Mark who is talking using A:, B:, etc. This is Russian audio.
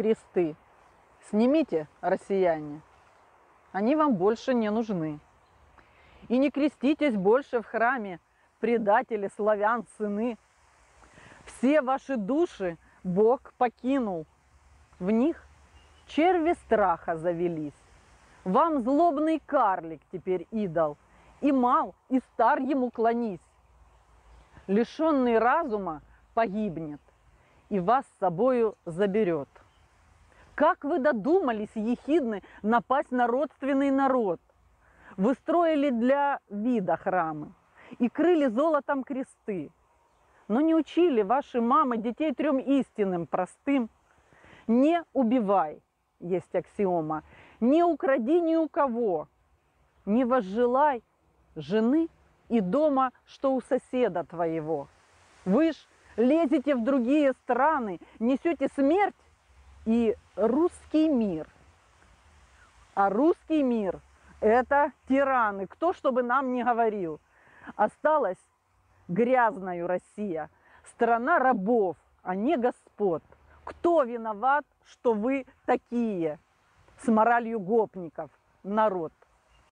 A: кресты. Снимите, россияне. Они вам больше не нужны. И не креститесь больше в храме, предатели славян сыны. Все ваши души Бог покинул. В них черви страха завелись. Вам злобный карлик теперь идол, и мал, и стар ему клонись. Лишенный разума погибнет, и вас с собою заберет. Как вы додумались, ехидны, напасть на родственный народ? Вы строили для вида храмы и крыли золотом кресты. Но не учили ваши мамы детей трем истинным простым. Не убивай, есть аксиома, не укради ни у кого, не возжелай жены и дома, что у соседа твоего. Вы ж лезете в другие страны, несете смерть и русский мир. А русский мир – это тираны, кто чтобы нам не говорил. Осталась грязною Россия, страна рабов, а не господ. Кто виноват, что вы такие? С моралью гопников, народ.